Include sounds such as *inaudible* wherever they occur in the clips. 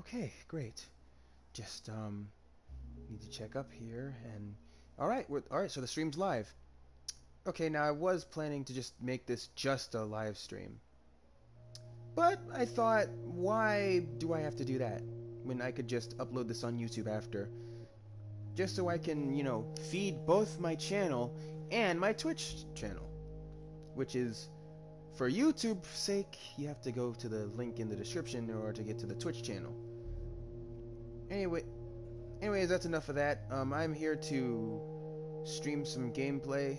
Okay, great. Just um need to check up here and all right, all right. So the stream's live. Okay, now I was planning to just make this just a live stream, but I thought, why do I have to do that when I could just upload this on YouTube after? Just so I can, you know, feed both my channel and my Twitch channel, which is for YouTube's sake, you have to go to the link in the description in order to get to the Twitch channel. Anyway, anyways, that's enough of that. Um, I'm here to stream some gameplay.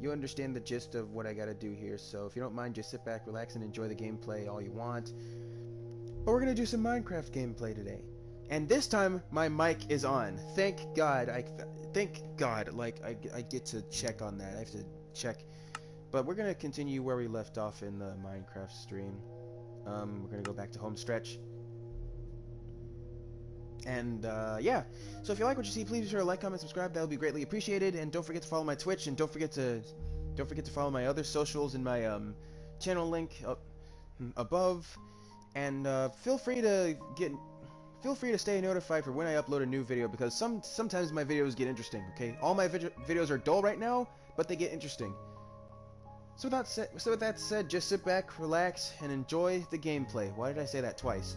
You understand the gist of what I gotta do here, so if you don't mind, just sit back, relax, and enjoy the gameplay all you want. But we're gonna do some Minecraft gameplay today. And this time, my mic is on. Thank God. I thank God. Like I, I get to check on that. I have to check. But we're gonna continue where we left off in the Minecraft stream. Um, we're gonna go back to home stretch. And uh, yeah, so if you like what you see, please be sure to like, comment, subscribe. That would be greatly appreciated. And don't forget to follow my Twitch, and don't forget to don't forget to follow my other socials in my um, channel link up above. And uh, feel free to get feel free to stay notified for when I upload a new video because some sometimes my videos get interesting. Okay, all my vid videos are dull right now, but they get interesting. So with that said, so with that said, just sit back, relax, and enjoy the gameplay. Why did I say that twice?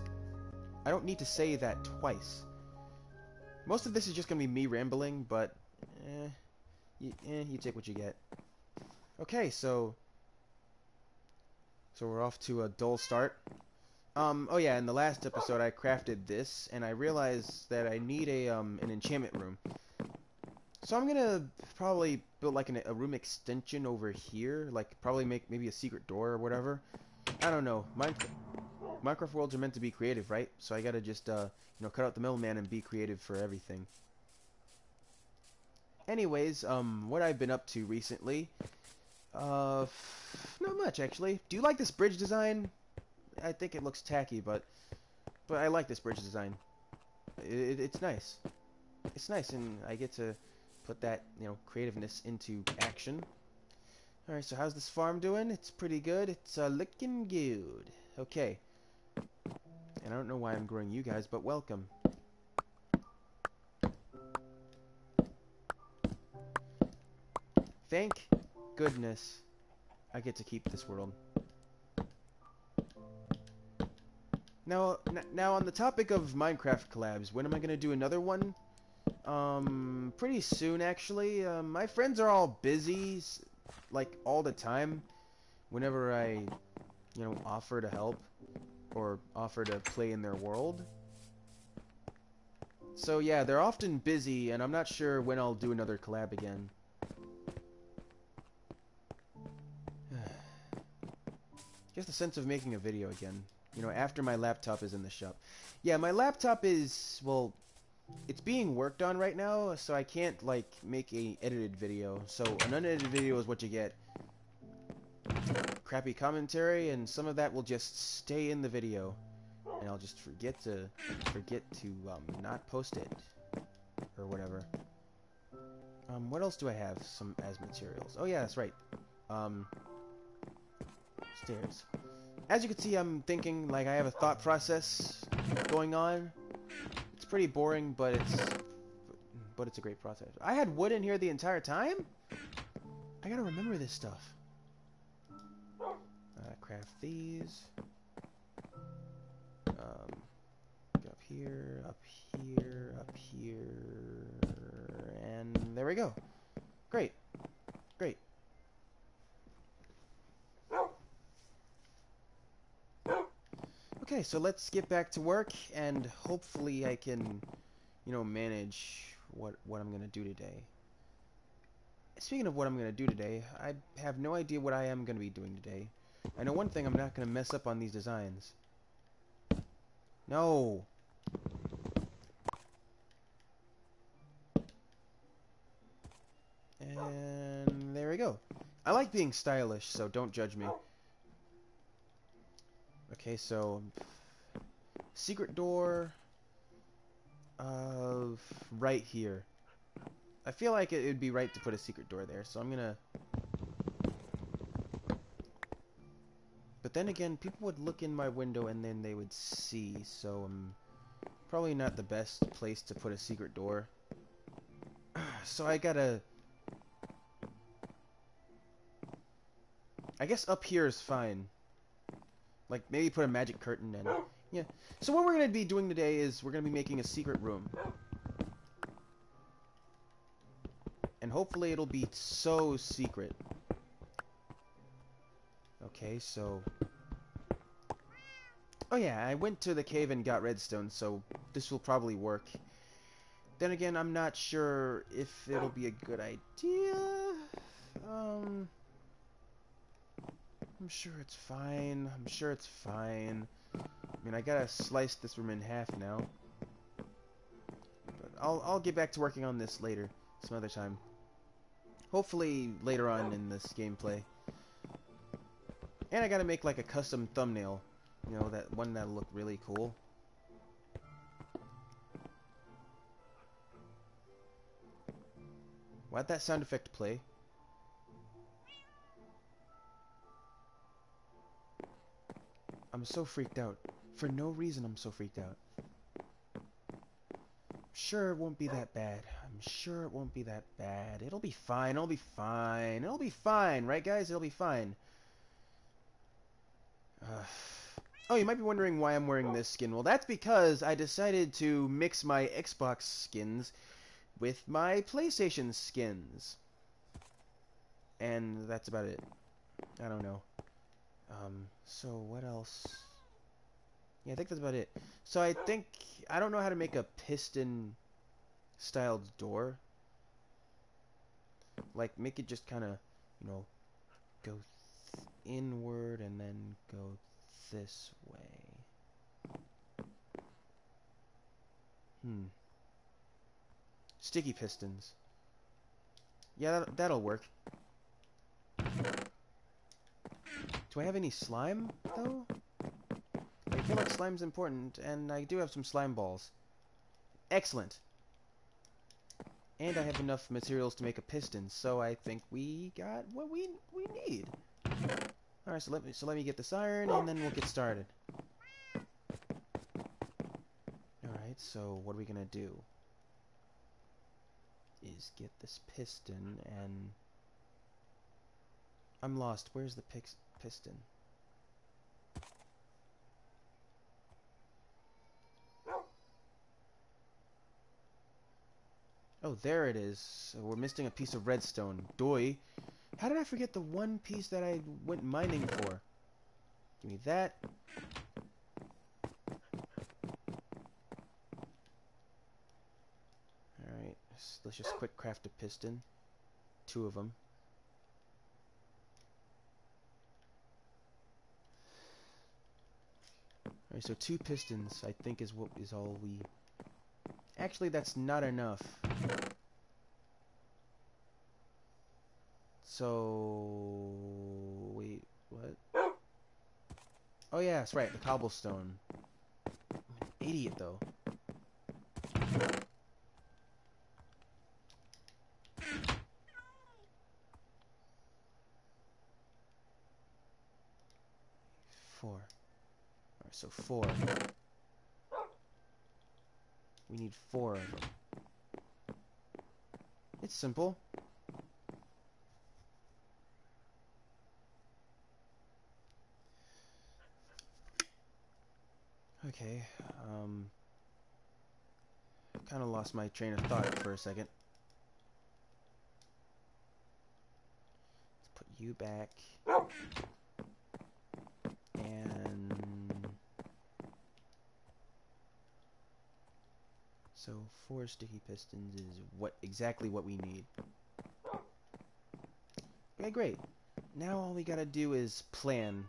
I don't need to say that twice. Most of this is just going to be me rambling, but eh, you, eh, you take what you get. Okay, so so we're off to a dull start. Um, oh yeah, in the last episode I crafted this, and I realized that I need a um, an enchantment room. So I'm gonna probably build like an, a room extension over here, like probably make maybe a secret door or whatever. I don't know. Minecraft. Minecraft worlds are meant to be creative, right? So I gotta just, uh, you know, cut out the middleman and be creative for everything. Anyways, um, what I've been up to recently, uh, not much actually. Do you like this bridge design? I think it looks tacky, but, but I like this bridge design. It, it, it's nice. It's nice, and I get to put that, you know, creativeness into action. Alright, so how's this farm doing? It's pretty good. It's uh, looking good. Okay. And I don't know why I'm growing you guys, but welcome. Thank goodness I get to keep this world. Now, now on the topic of Minecraft collabs, when am I going to do another one? Um, pretty soon, actually. Um, my friends are all busy, like, all the time. Whenever I, you know, offer to help or offer to play in their world. So yeah, they're often busy, and I'm not sure when I'll do another collab again. *sighs* Just a sense of making a video again. You know, after my laptop is in the shop. Yeah, my laptop is, well, it's being worked on right now, so I can't, like, make a edited video. So an unedited video is what you get crappy commentary, and some of that will just stay in the video. And I'll just forget to forget to um, not post it or whatever. Um, what else do I have some as materials? Oh yeah, that's right. Um, stairs. As you can see, I'm thinking like I have a thought process going on. It's pretty boring, but it's but it's a great process. I had wood in here the entire time. I gotta remember this stuff. Craft these. Um, up here, up here, up here, and there we go. Great. Great. Okay, so let's get back to work, and hopefully I can, you know, manage what what I'm gonna do today. Speaking of what I'm gonna do today, I have no idea what I am gonna be doing today. I know one thing, I'm not going to mess up on these designs. No! And there we go. I like being stylish, so don't judge me. Okay, so... Secret door... Of... Right here. I feel like it would be right to put a secret door there, so I'm gonna But then again, people would look in my window and then they would see, so um, probably not the best place to put a secret door. *sighs* so I gotta... I guess up here is fine. Like, maybe put a magic curtain in. Yeah. So what we're going to be doing today is we're going to be making a secret room. And hopefully it'll be so secret. Okay, so... Oh yeah, I went to the cave and got redstone, so this will probably work. Then again, I'm not sure if it'll be a good idea. Um... I'm sure it's fine. I'm sure it's fine. I mean, I gotta slice this room in half now. But I'll, I'll get back to working on this later, some other time. Hopefully later on in this gameplay. And I gotta make like a custom thumbnail. You know, that one that'll look really cool. Why'd that sound effect play? I'm so freaked out. For no reason I'm so freaked out. Sure it won't be that bad. I'm sure it won't be that bad. It'll be fine. It'll be fine. It'll be fine, right guys? It'll be fine. Uh, oh, you might be wondering why I'm wearing this skin. Well, that's because I decided to mix my Xbox skins with my PlayStation skins. And that's about it. I don't know. Um, so what else? Yeah, I think that's about it. So I think, I don't know how to make a piston styled door. Like, make it just kind of, you know, go inward and then this way. Hmm. Sticky pistons. Yeah, that, that'll work. Do I have any slime, though? I feel like slime's important, and I do have some slime balls. Excellent. And I have enough materials to make a piston, so I think we got what we we need. Alright, so let me so let me get this iron and then we'll get started. Alright, so what are we gonna do? Is get this piston and I'm lost. Where's the piston? Oh, there it is. We're missing a piece of redstone. Doy. How did I forget the one piece that I went mining for? Give me that. Alright, let's just quick craft a piston. Two of them. Alright, so two pistons, I think, is what is all we... Actually, that's not enough. So... Wait, what? Oh yeah, that's right, the cobblestone. I'm an idiot, though. Four. Alright, so four. We need four of them. It's simple. Okay, um... Kind of lost my train of thought for a second. Let's put you back. And... So, four sticky pistons is what exactly what we need. Okay, great. Now all we gotta do is plan.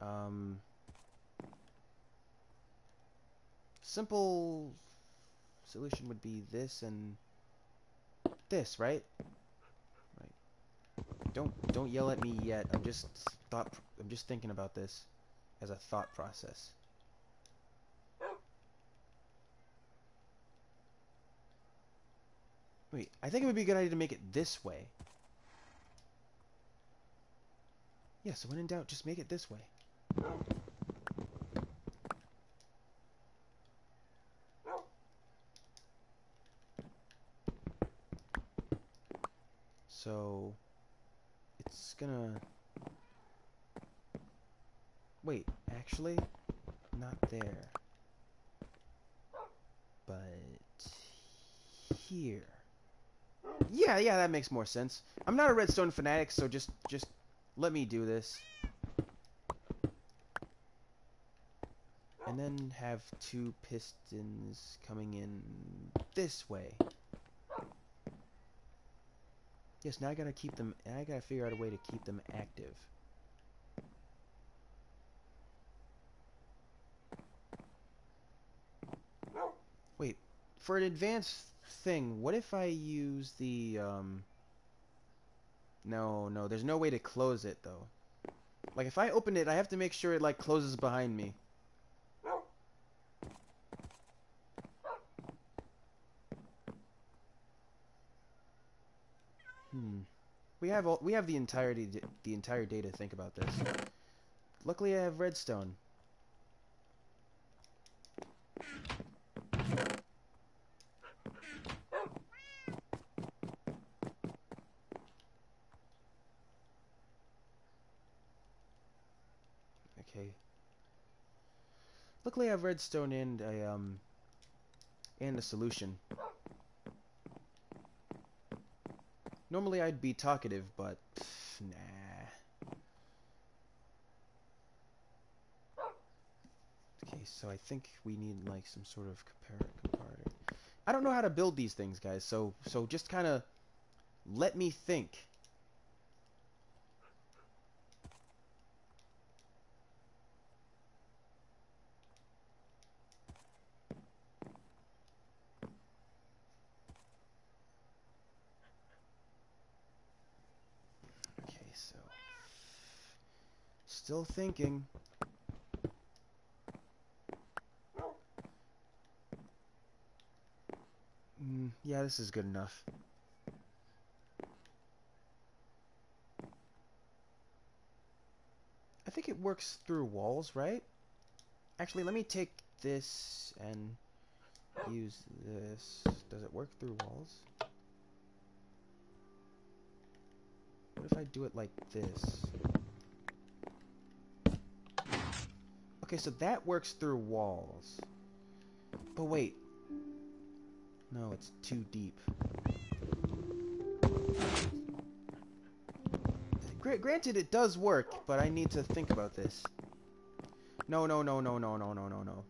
Um... simple solution would be this and this, right? Right. Don't don't yell at me yet. I'm just thought I'm just thinking about this as a thought process. Wait, I think it would be a good idea to make it this way. Yeah, so when in doubt, just make it this way. So, it's gonna... Wait, actually, not there. But here. Yeah, yeah, that makes more sense. I'm not a redstone fanatic, so just just let me do this. And then have two pistons coming in this way. Yes, now I gotta keep them, and I gotta figure out a way to keep them active. Wait, for an advanced thing, what if I use the, um... No, no, there's no way to close it, though. Like, if I open it, I have to make sure it, like, closes behind me. Have all, we have the entirety the entire day to think about this. Luckily, I have redstone. Okay. Luckily, I have redstone and a um and a solution. Normally I'd be talkative, but pff, nah. Okay, so I think we need like some sort of comparator. I don't know how to build these things, guys. So so just kind of let me think. Still thinking. Mm, yeah, this is good enough. I think it works through walls, right? Actually, let me take this and use this. Does it work through walls? What if I do it like this? Okay, so that works through walls. But wait. No, it's too deep. granted, it does work, but I need to think about this. No, no, no, no, no, no, no, no, no.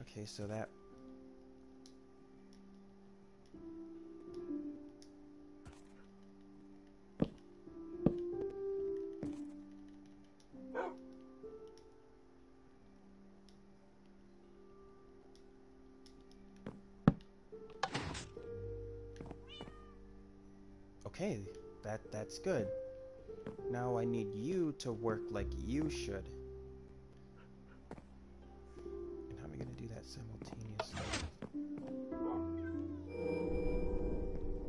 Okay, so that that's good. Now I need you to work like you should. And how am I going to do that simultaneously?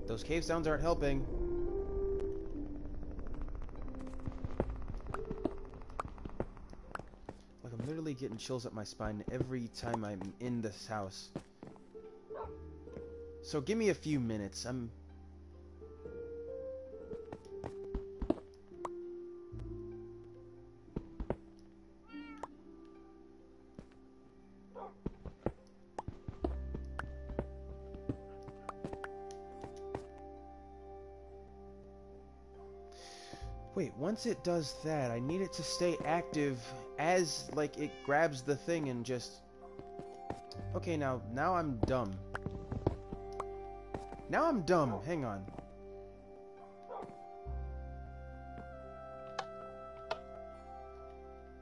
Those cave sounds aren't helping. Like I'm literally getting chills up my spine every time I'm in this house. So give me a few minutes. I'm once it does that, I need it to stay active as, like, it grabs the thing and just... Okay, now, now I'm dumb. Now I'm dumb. Hang on.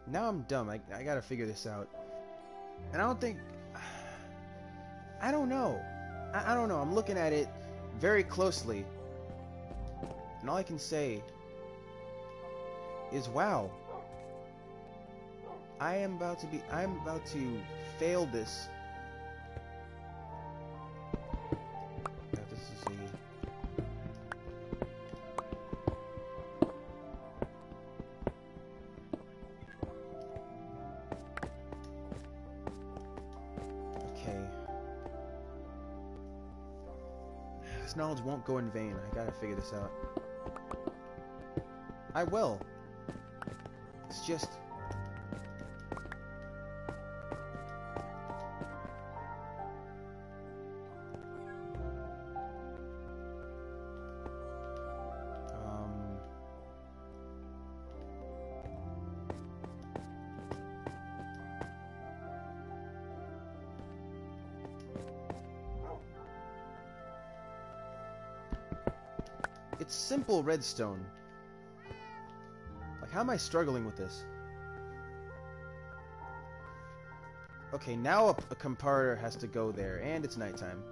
Now I'm dumb. I, I gotta figure this out. And I don't think... *sighs* I don't know. I, I don't know. I'm looking at it very closely. And all I can say is wow. I am about to be I'm about to fail this. This knowledge won't go in vain. I gotta figure this out. I will. Just... Um... It's simple redstone. How am I struggling with this? Okay, now a, a comparator has to go there, and it's nighttime.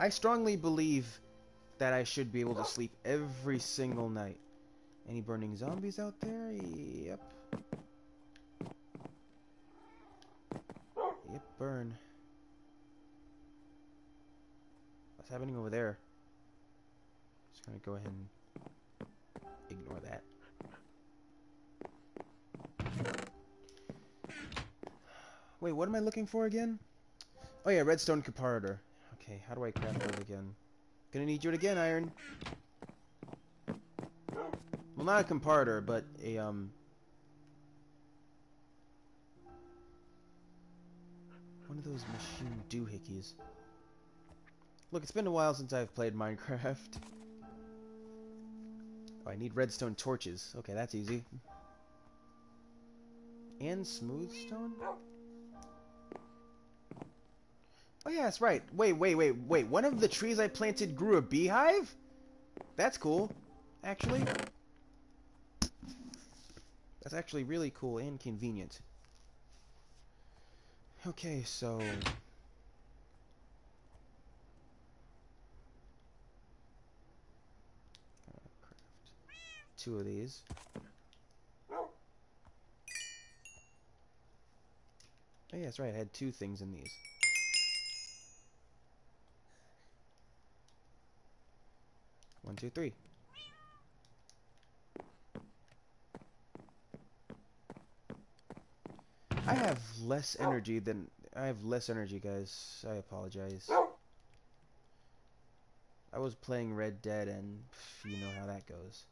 I strongly believe that I should be able to sleep every single night. Any burning zombies out there? Yep. Yep, burn. What's happening over there? Just gonna go ahead and ignore that. Wait, what am I looking for again? Oh yeah, redstone comparator. Okay, how do I craft that again? Gonna need you again, iron. Well, not a comparator, but a, um... One of those machine doohickeys. Look, it's been a while since I've played Minecraft. *laughs* Oh, I need redstone torches. Okay, that's easy. And smooth stone? Oh yeah, that's right. Wait, wait, wait, wait. One of the trees I planted grew a beehive? That's cool, actually. That's actually really cool and convenient. Okay, so... Two of these. Oh yeah, that's right. I had two things in these. One, two, three. I have less energy than... I have less energy, guys. I apologize. I was playing Red Dead, and pff, you know how that goes.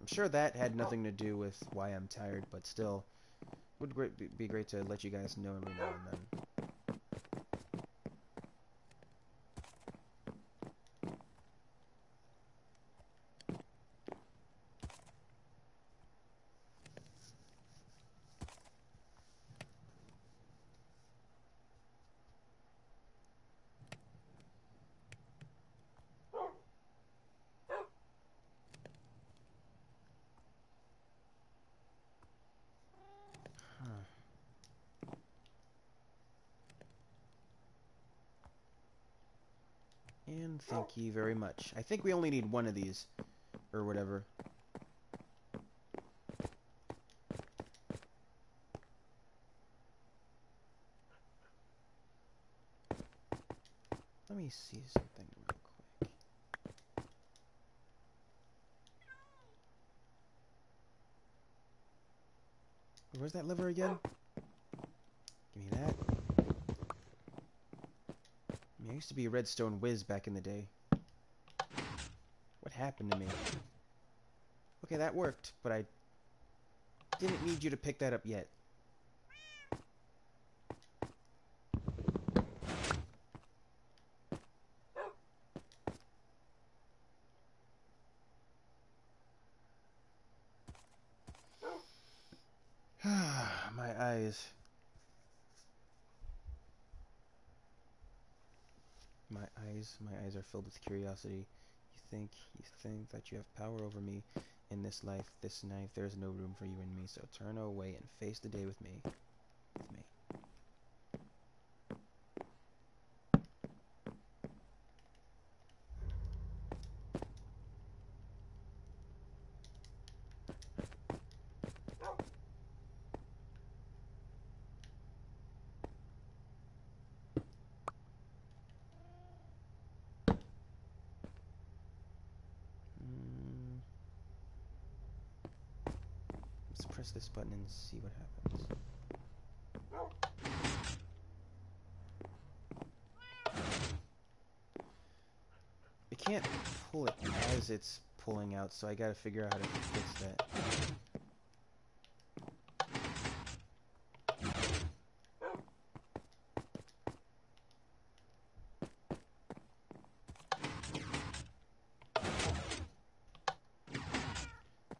I'm sure that had nothing to do with why I'm tired, but still, would be great to let you guys know every now and then. And thank you very much. I think we only need one of these. Or whatever. Let me see something real quick. Where's that lever again? Give me that. I, mean, I used to be a redstone whiz back in the day. What happened to me? Okay, that worked, but I didn't need you to pick that up yet. *sighs* My eyes. My eyes, my eyes are filled with curiosity. You think, you think that you have power over me in this life, this night. There is no room for you in me, so turn away and face the day with me. With me. press this button see what happens. It can't pull it as it's pulling out, so I gotta figure out how to fix.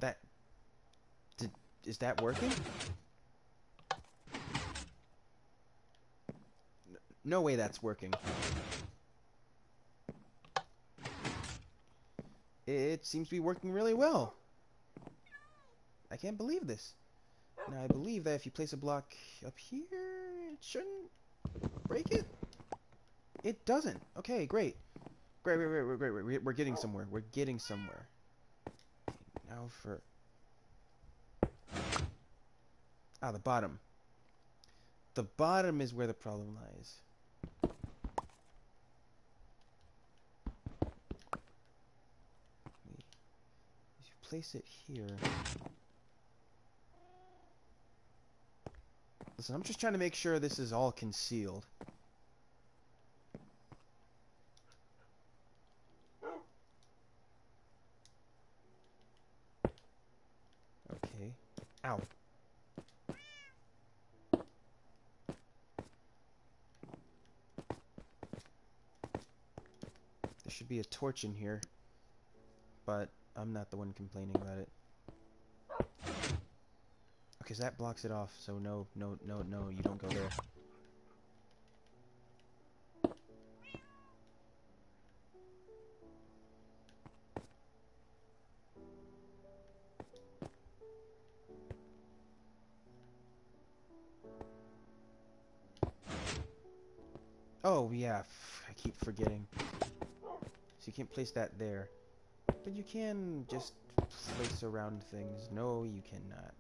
That... Did, is that working? No way that's working. It seems to be working really well. I can't believe this. Now, I believe that if you place a block up here, it shouldn't break it? It doesn't. Okay, great. Great, great, great, great, great. We're- We're getting somewhere. We're getting somewhere. Now for... Ah, the bottom. The bottom is where the problem lies. If you place it here... Listen, I'm just trying to make sure this is all concealed. Okay. Ow. There should a torch in here, but I'm not the one complaining about it. Okay, so that blocks it off, so no, no, no, no, you don't go there. Oh, yeah, I keep forgetting. Can't place that there. But you can just place around things. No, you cannot.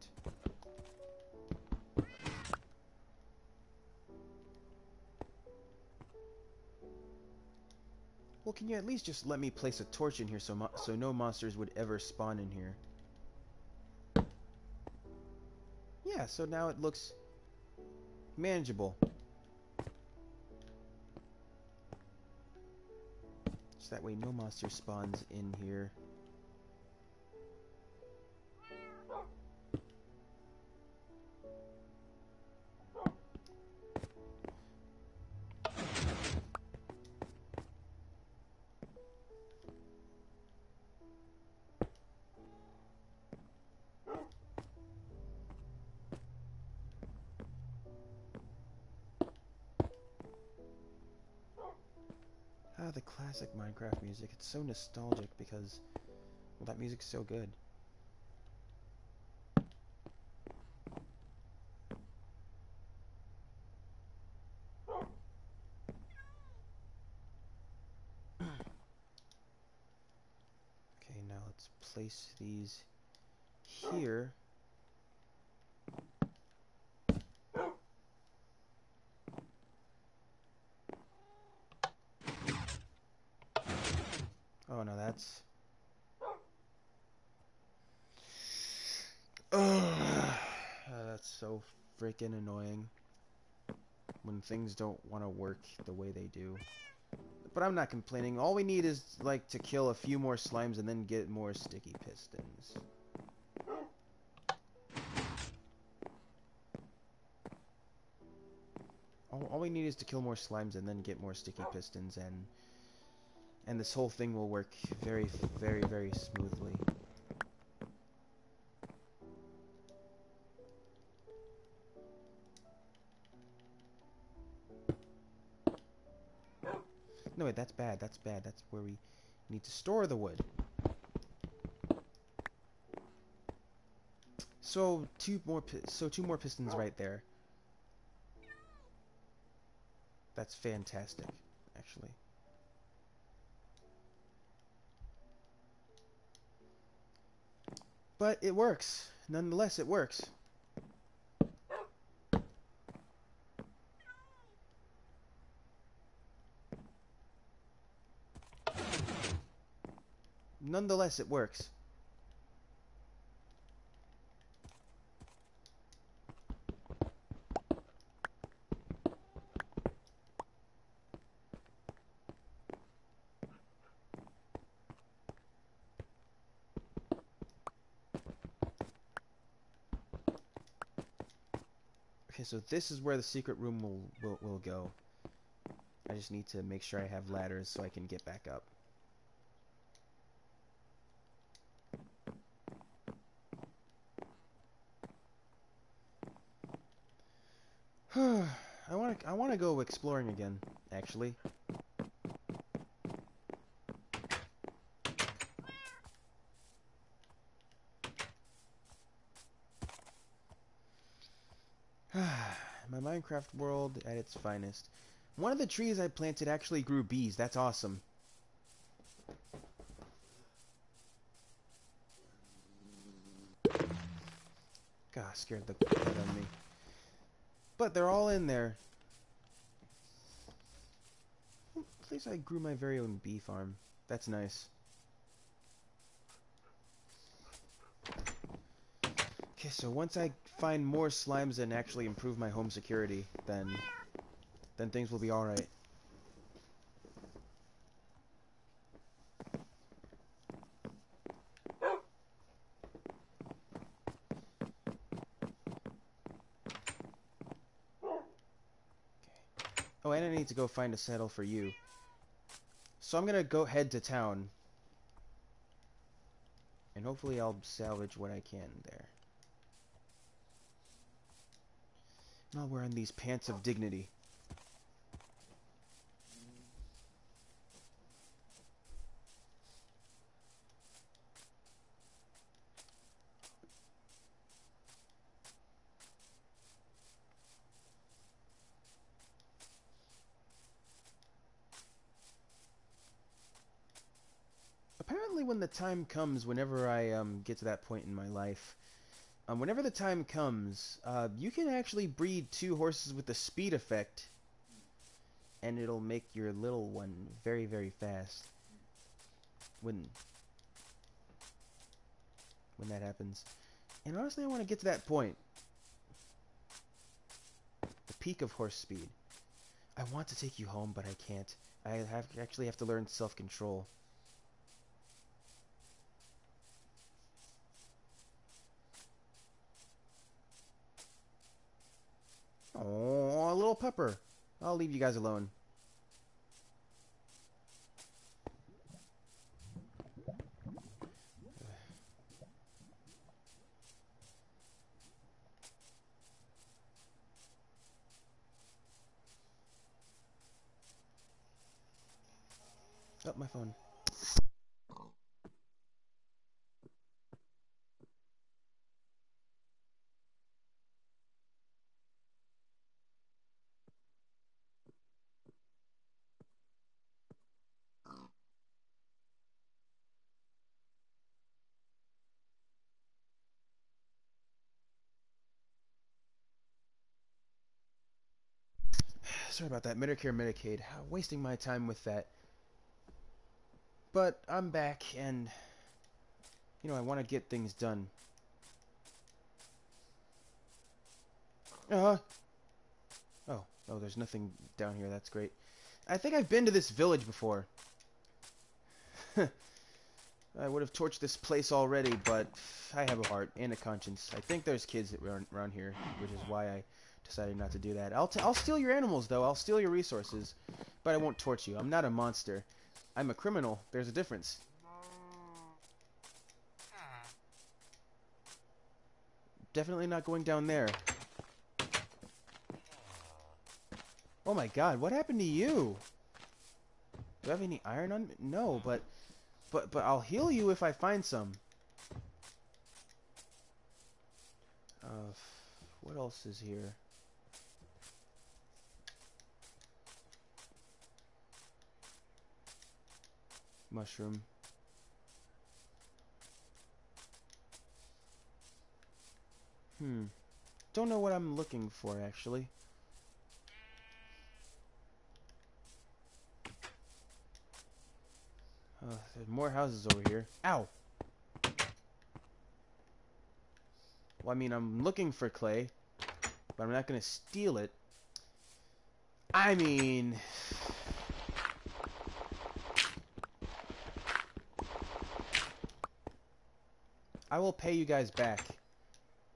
Well, can you at least just let me place a torch in here so so no monsters would ever spawn in here? Yeah, so now it looks manageable. That way no monster spawns in here. Classic Minecraft music. It's so nostalgic because, well, that music's so good. okay, now let's place these here. That's. *sighs* Ugh. Ah, that's so freaking annoying when things don't want to work the way they do. But I'm not complaining. All we need is like to kill a few more slimes and then get more sticky pistons. All, all we need is to kill more slimes and then get more sticky pistons and and this whole thing will work very, very, very smoothly. No, wait, that's bad. That's bad. That's where we need to store the wood. So two more, so two more pistons right there. That's fantastic, actually. But it works. Nonetheless, it works. Nonetheless, it works. So this is where the secret room will, will, will go. I just need to make sure I have ladders so I can get back up. *sighs* I want to I want to go exploring again, actually. My Minecraft world at its finest. One of the trees I planted actually grew bees. That's awesome. God, scared the crap out of me. But they're all in there. At least I grew my very own bee farm. That's nice. Okay, so once I find more slimes and actually improve my home security, then then things will be alright. Oh, and I need to go find a saddle for you. So I'm gonna go head to town. And hopefully I'll salvage what I can there. I'm not wearing these pants of dignity. Apparently when the time comes, whenever I um, get to that point in my life, um, whenever the time comes, uh, you can actually breed two horses with the speed effect, and it'll make your little one very, very fast. When when that happens, and honestly, I want to get to that point, the peak of horse speed. I want to take you home, but I can't. I have actually have to learn self-control. Oh, little pepper. I'll leave you guys alone. Oh, my phone. Sorry about that. Medicare, Medicaid. Wasting my time with that. But I'm back, and you know I want to get things done. Uh. Oh, oh, there's nothing down here. That's great. I think I've been to this village before. *laughs* I would have torched this place already, but I have a heart and a conscience. I think there's kids around, around here, which is why I decided not to do that. I'll, t I'll steal your animals, though. I'll steal your resources, but I won't torch you. I'm not a monster. I'm a criminal. There's a difference. Definitely not going down there. Oh my god, what happened to you? Do I have any iron on me? No, but but but I'll heal you if I find some. Uh, what else is here? Mushroom. Hmm. Don't know what I'm looking for, actually. Uh, there's more houses over here. Ow! Well, I mean, I'm looking for clay, but I'm not going to steal it. I mean... I will pay you guys back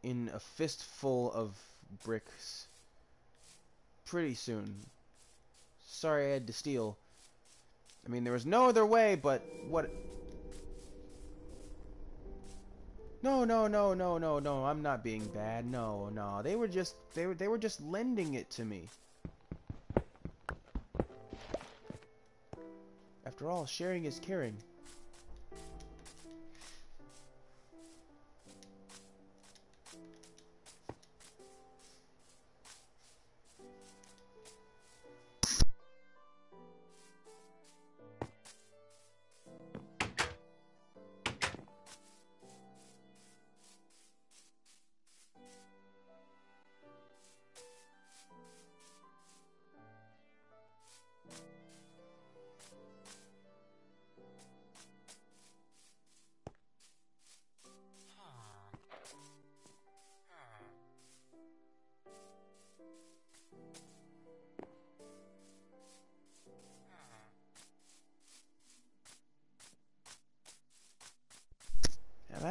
in a fistful of bricks. pretty soon. Sorry I had to steal. I mean, there was no other way, but what... No, no, no, no, no, no, I'm not being bad. No, no, they were just, they were, they were just lending it to me. After all, sharing is caring.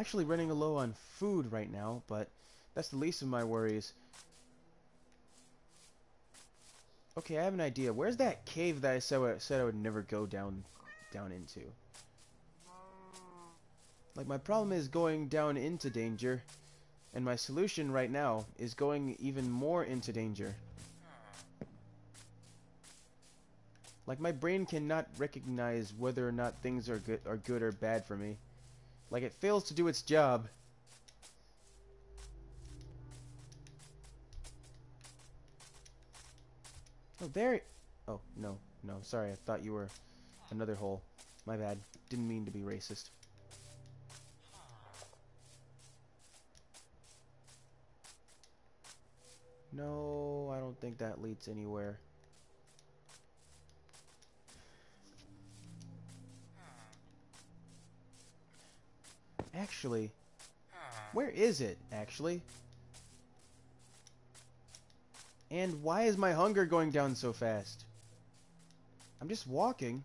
Actually running low on food right now, but that's the least of my worries. Okay, I have an idea. Where's that cave that I said, said I would never go down down into? Like, my problem is going down into danger, and my solution right now is going even more into danger. Like, my brain cannot recognize whether or not things are good, are good or bad for me. Like it fails to do its job. Oh, there... Oh, no, no, sorry, I thought you were another hole. My bad. Didn't mean to be racist. No, I don't think that leads anywhere. Actually, where is it, actually? And why is my hunger going down so fast? I'm just walking.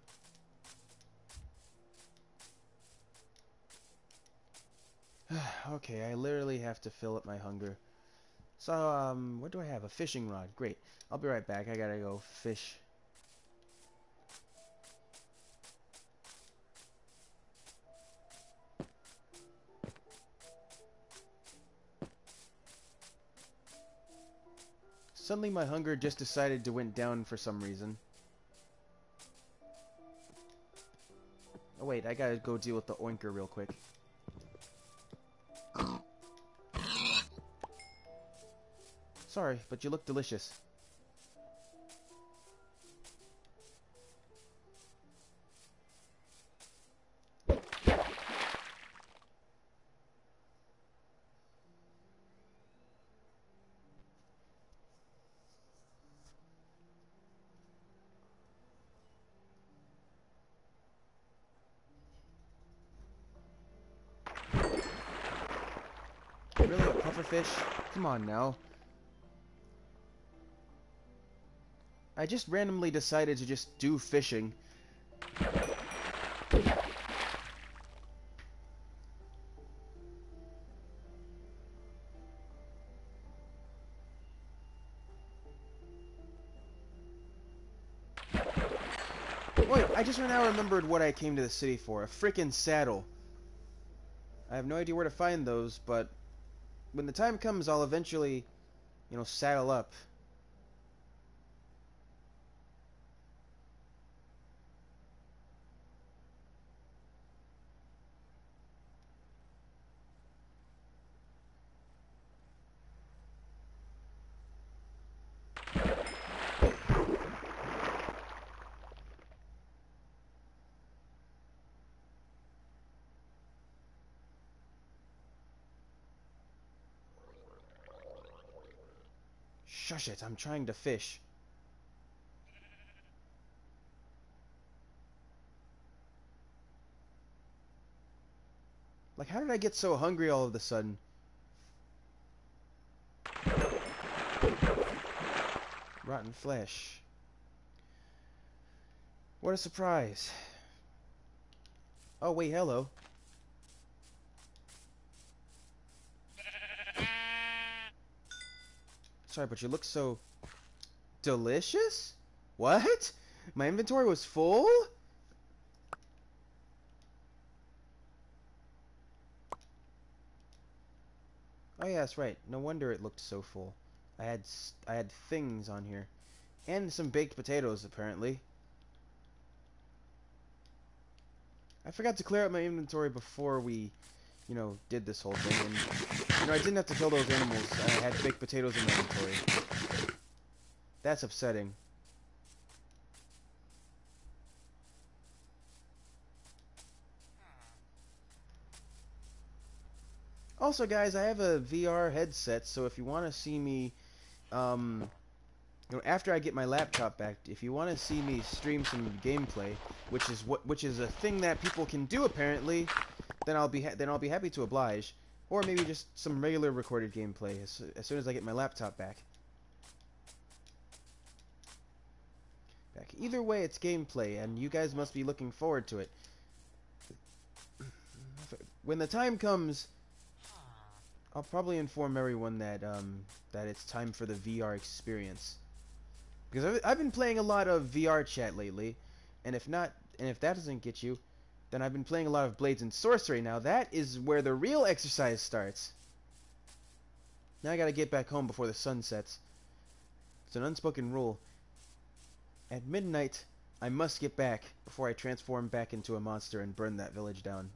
*sighs* okay, I literally have to fill up my hunger. So, um, what do I have? A fishing rod. Great. I'll be right back. I gotta go fish. Suddenly my hunger just decided to went down for some reason. Oh wait, I gotta go deal with the oinker real quick. Sorry, but you look delicious. Pufferfish? Come on now. I just randomly decided to just do fishing. Wait, I just now remembered what I came to the city for. A freaking saddle. I have no idea where to find those, but when the time comes, I'll eventually, you know, saddle up. Shush it, I'm trying to fish. Like, how did I get so hungry all of a sudden? Rotten flesh. What a surprise. Oh, wait, hello. Sorry, but you look so... Delicious? What? My inventory was full? Oh yeah, that's right. No wonder it looked so full. I had I had things on here, and some baked potatoes apparently. I forgot to clear out my inventory before we, you know, did this whole thing, know I didn't have to kill those animals. I had baked potatoes in my inventory. That's upsetting. Also, guys, I have a VR headset, so if you want to see me, um, you know, after I get my laptop back, if you want to see me stream some gameplay, which is what, which is a thing that people can do apparently, then I'll be then I'll be happy to oblige, or maybe just some regular recorded gameplay as, as soon as I get my laptop back. Back. Either way, it's gameplay, and you guys must be looking forward to it. When the time comes I'll probably inform everyone that um, that it's time for the VR experience. Because I've, I've been playing a lot of VR chat lately, and if not, and if that doesn't get you, then I've been playing a lot of Blades and Sorcery. Now that is where the real exercise starts. Now I gotta get back home before the sun sets. It's an unspoken rule. At midnight, I must get back before I transform back into a monster and burn that village down.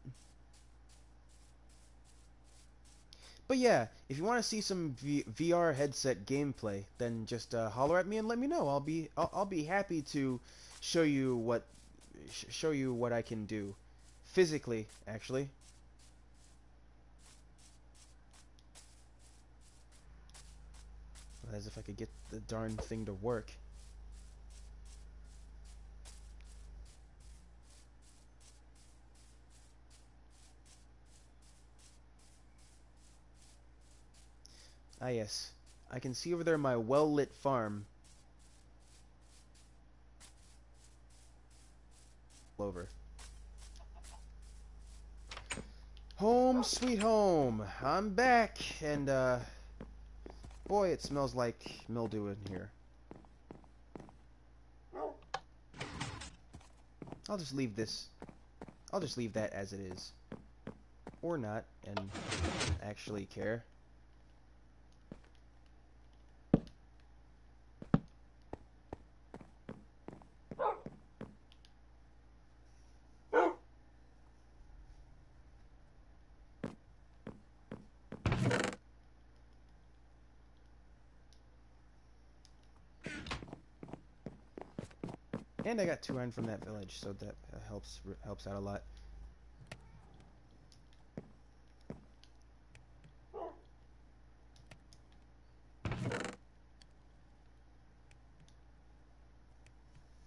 But yeah, if you want to see some v VR headset gameplay, then just uh, holler at me and let me know. I'll be I'll, I'll be happy to show you what sh show you what I can do physically, actually. As if I could get the darn thing to work. Ah yes, I can see over there my well-lit farm. Over. Home sweet home. I'm back and uh boy it smells like mildew in here. I'll just leave this I'll just leave that as it is. Or not and actually care. And I got two iron from that village, so that uh, helps helps out a lot.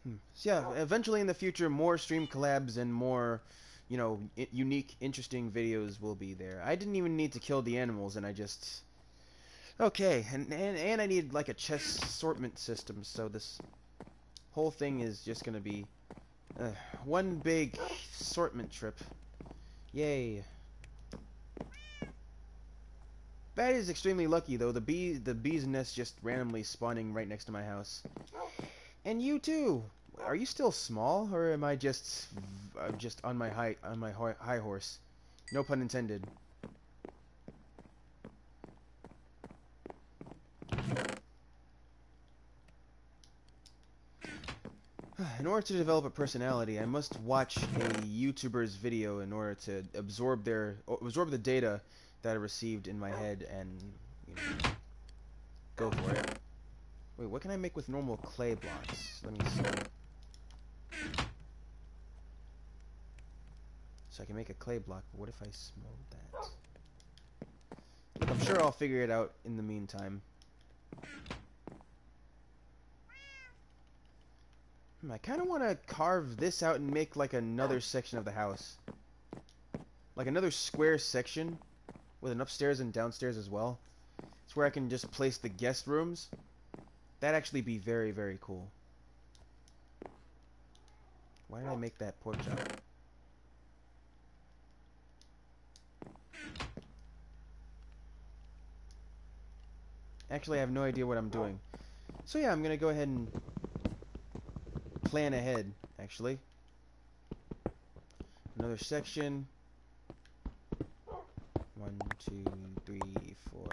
Hmm. So yeah, eventually in the future, more stream collabs and more, you know, unique, interesting videos will be there. I didn't even need to kill the animals, and I just... Okay, and, and, and I need like a chest assortment system, so this whole thing is just gonna be uh, one big assortment trip. Yay. That is extremely lucky though. The bee the bee's nest just randomly spawning right next to my house. And you too. Are you still small or am I just uh, just on my high on my high horse? No pun intended. In order to develop a personality, I must watch a YouTuber's video in order to absorb their absorb the data that I received in my head and you know, go for it. Wait, what can I make with normal clay blocks? Let me see. So I can make a clay block, but what if I smoke that? Look, I'm sure I'll figure it out in the meantime. Hmm, I kind of want to carve this out and make like another section of the house. Like another square section with an upstairs and downstairs as well. It's where I can just place the guest rooms. That'd actually be very, very cool. Why did I make that pork chop? Actually, I have no idea what I'm doing. So yeah, I'm gonna go ahead and plan ahead, actually. Another section. One, two, three, four.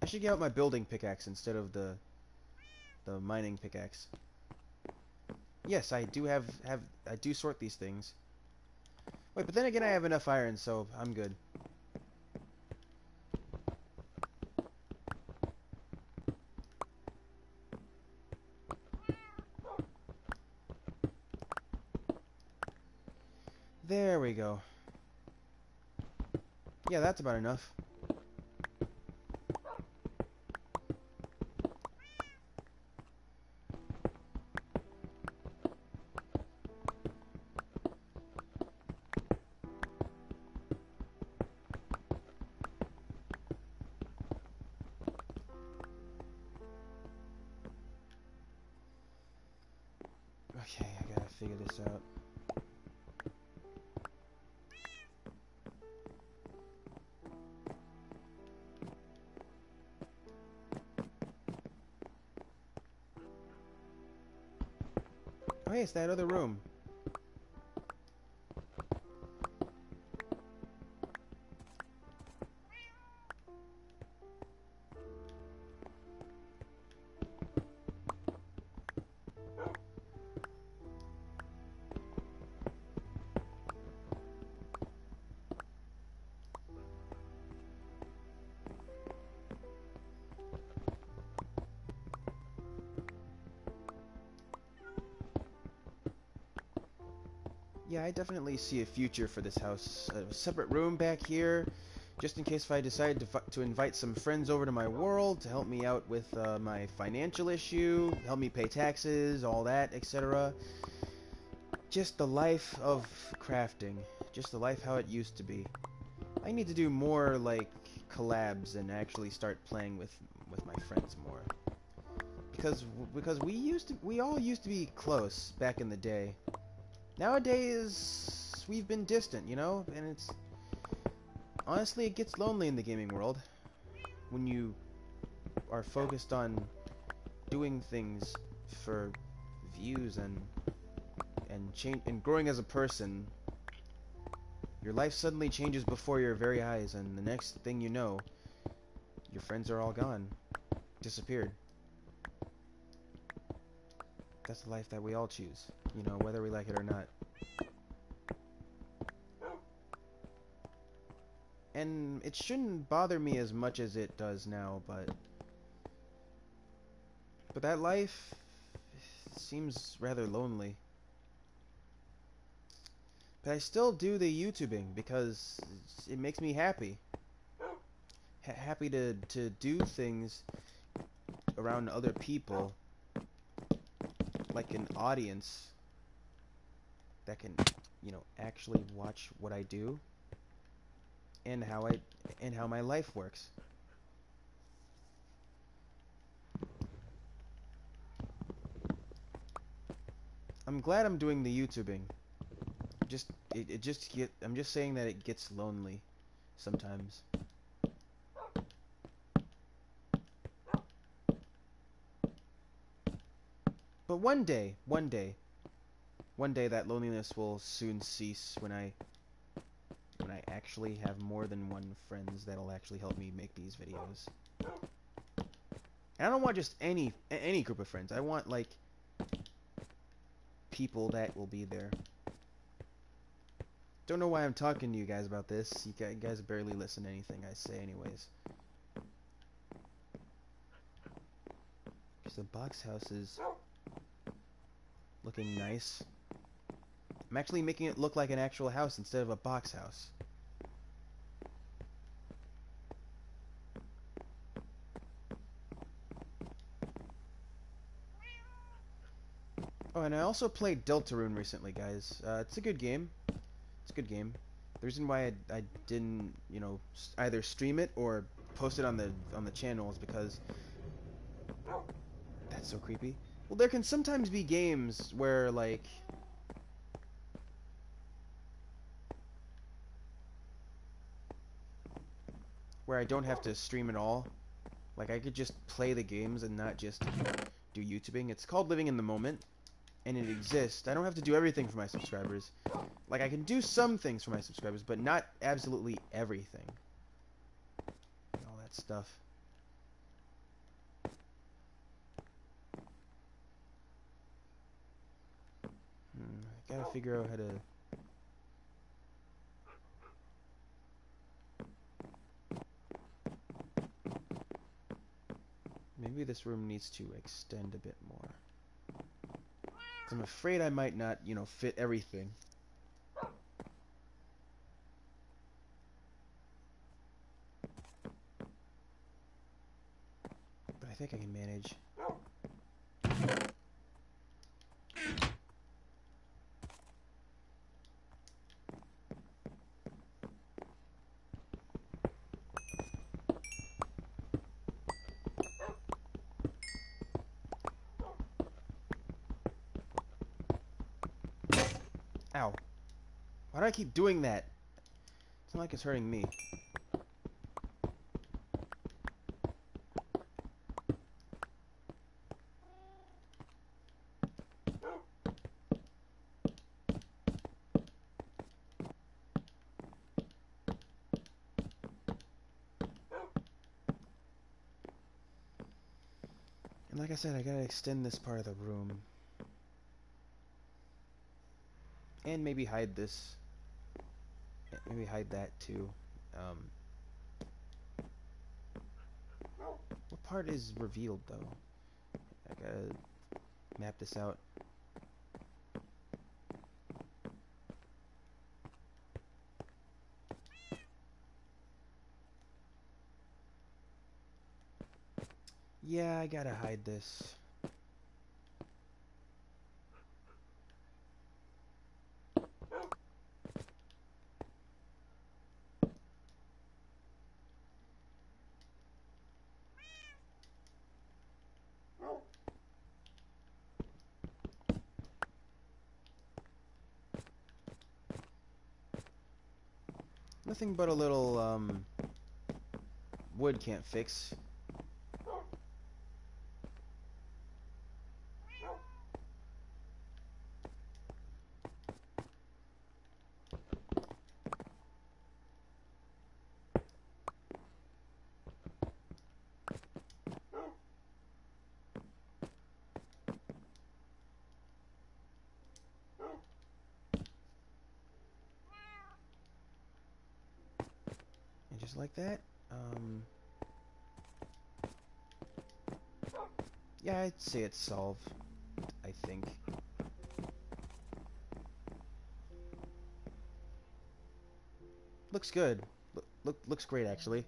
I should get out my building pickaxe instead of the the mining pickaxe. Yes, I do have have I do sort these things. Wait, but then again I have enough iron, so I'm good. There we go. Yeah, that's about enough. Hey, it's that other room. Yeah, I definitely see a future for this house. A separate room back here, just in case if I decide to, to invite some friends over to my world to help me out with uh, my financial issue, help me pay taxes, all that, etc. Just the life of crafting. Just the life how it used to be. I need to do more, like, collabs and actually start playing with with my friends more. Because because we used to we all used to be close back in the day. Nowadays, we've been distant, you know, and it's honestly it gets lonely in the gaming world when you are focused on doing things for views and and change and growing as a person. Your life suddenly changes before your very eyes, and the next thing you know, your friends are all gone, disappeared. That's the life that we all choose, you know, whether we like it or not. And it shouldn't bother me as much as it does now, but... But that life seems rather lonely. But I still do the YouTubing because it makes me happy. H happy to, to do things around other people like an audience that can, you know, actually watch what I do and how I and how my life works. I'm glad I'm doing the YouTubing. Just it, it just get I'm just saying that it gets lonely sometimes. But one day, one day, one day that loneliness will soon cease when I when I actually have more than one friends that'll actually help me make these videos. And I don't want just any any group of friends. I want like people that will be there. Don't know why I'm talking to you guys about this. You guys barely listen to anything I say anyways. Because the box house is looking nice. I'm actually making it look like an actual house instead of a box house. Oh, and I also played Deltarune recently, guys. Uh, it's a good game. It's a good game. The reason why I, I didn't, you know, either stream it or post it on the on the channel is because that's so creepy. Well, there can sometimes be games where like where I don't have to stream at all Like I could just play the games and not just do YouTubing. It's called living in the moment, and it exists. I don't have to do everything for my subscribers. Like I can do some things for my subscribers, but not absolutely everything. All that stuff. Hmm, I gotta figure out how to Maybe this room needs to extend a bit more. I'm afraid I might not, you know, fit everything. But I think I can manage. Ow. Why do I keep doing that? It's not like it's hurting me. And like I said, I gotta extend this part of the room. And maybe hide this. Maybe hide that too. Um, what part is revealed though? I gotta map this out. Yeah, I gotta hide this. Nothing but a little, um, wood can't fix. And just like that, um... Yeah, I'd say it's solved, I think. Looks good. Look, look looks great, actually.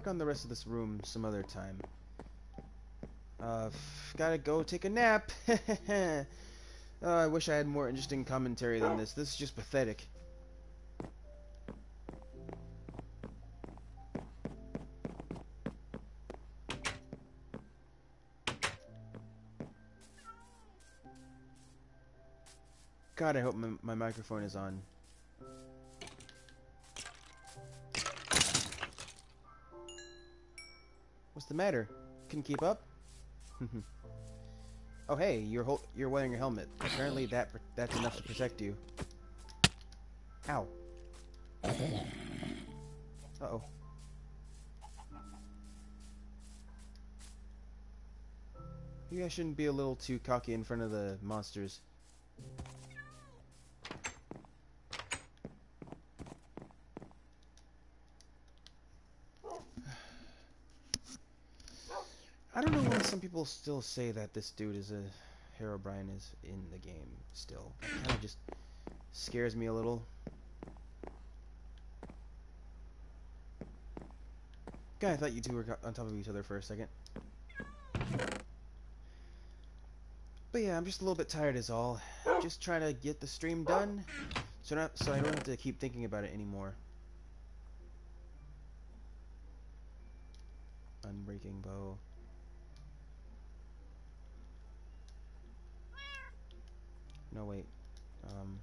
Work on the rest of this room some other time. Uh, gotta go take a nap. uh, *laughs* I wish I had more interesting commentary than this. This is just pathetic. God, I hope my, my microphone is on. What's the matter? Can keep up? *laughs* oh hey, you're you're wearing your helmet. Apparently that that's enough to protect you. Ow. Uh-oh. Maybe I shouldn't be a little too cocky in front of the monsters. I don't know why some people still say that this dude is a Herobrine is in the game still. Kind of just scares me a little. God, I thought you two were on top of each other for a second. But yeah, I'm just a little bit tired is all. Just trying to get the stream done so not so I don't have to keep thinking about it anymore. Unbreaking bow. No, wait. Um.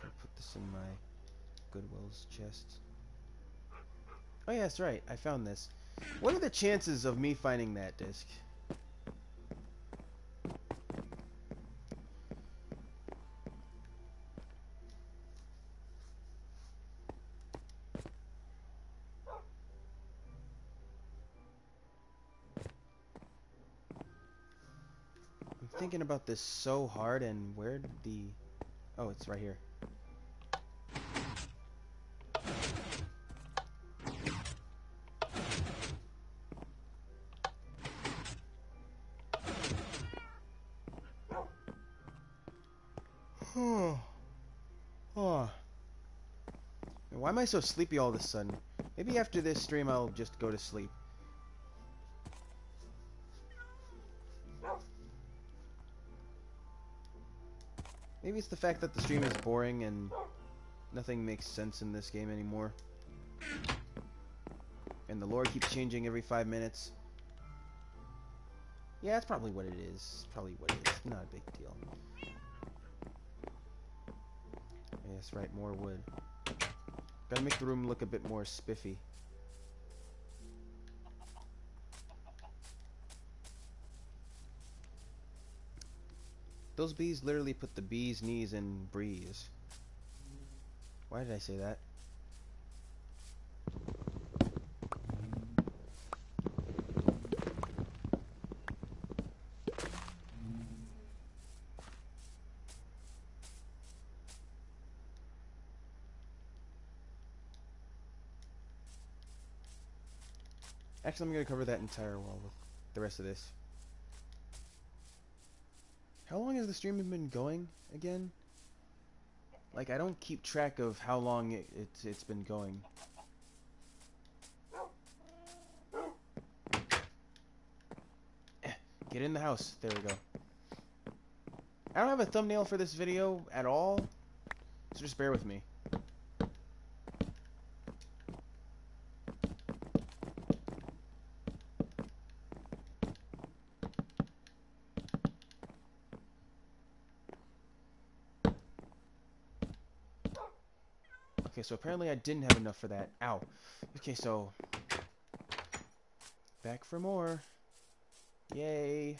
Put this in my Goodwill's chest. Oh yeah, that's right. I found this. What are the chances of me finding that disc? This so hard and where the... Oh, it's right here. Oh. Why am I so sleepy all of a sudden? Maybe after this stream I'll just go to sleep. It's the fact that the stream is boring and nothing makes sense in this game anymore. And the lore keeps changing every five minutes. Yeah, that's probably what it is. Probably what it is. Not a big deal. Yes, right, more wood. Gotta make the room look a bit more spiffy. Those bees literally put the bee's knees in breeze. Why did I say that? Actually, I'm going to cover that entire wall with the rest of this. How long has the stream been going again? Like, I don't keep track of how long it, it's, it's been going. Eh, get in the house. There we go. I don't have a thumbnail for this video at all, so just bear with me. So apparently I didn't have enough for that. Ow. Okay, so... Back for more. Yay.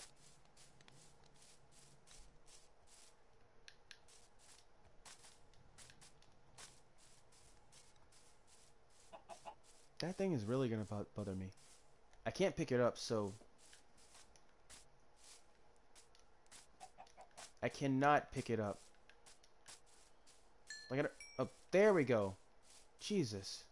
That thing is really gonna bother me. I can't pick it up, so... I cannot pick it up. Like, I don't... There we go. Jesus.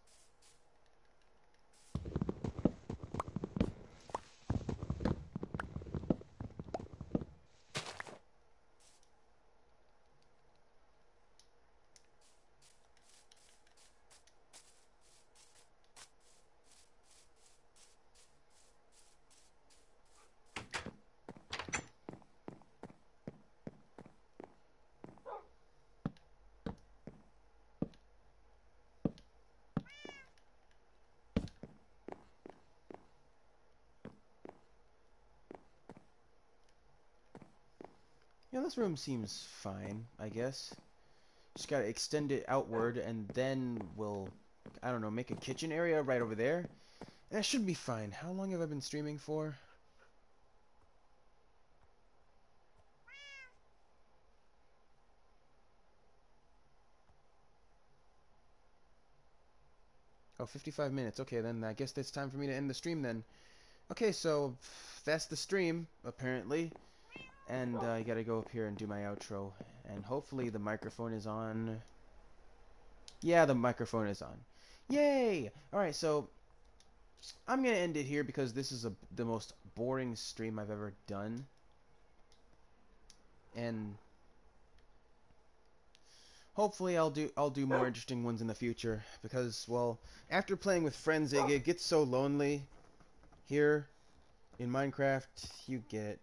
This room seems fine, I guess. Just gotta extend it outward, and then we'll, I don't know, make a kitchen area right over there. And that should be fine. How long have I been streaming for? Oh, 55 minutes. Okay, then I guess it's time for me to end the stream then. Okay, so that's the stream, apparently. And uh, I gotta go up here and do my outro. And hopefully the microphone is on. Yeah, the microphone is on. Yay! Alright, so I'm gonna end it here because this is a, the most boring stream I've ever done. And hopefully I'll do I'll do more interesting ones in the future because well after playing with friends it, it gets so lonely here in Minecraft you get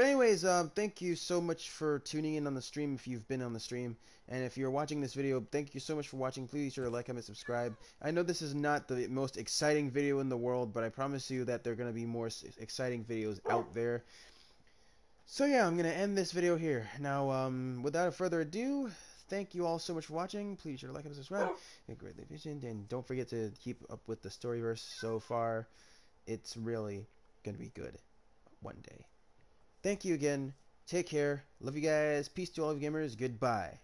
But anyways, um, thank you so much for tuning in on the stream if you've been on the stream. And if you're watching this video, thank you so much for watching. Please be sure to like, comment, subscribe. I know this is not the most exciting video in the world, but I promise you that there are going to be more exciting videos out there. So yeah, I'm going to end this video here. Now, um, without further ado, thank you all so much for watching. Please be sure to like and subscribe. You're greatly appreciated. And don't forget to keep up with the Storyverse so far. It's really going to be good one day. Thank you again. Take care. Love you guys. Peace to all of you gamers. Goodbye.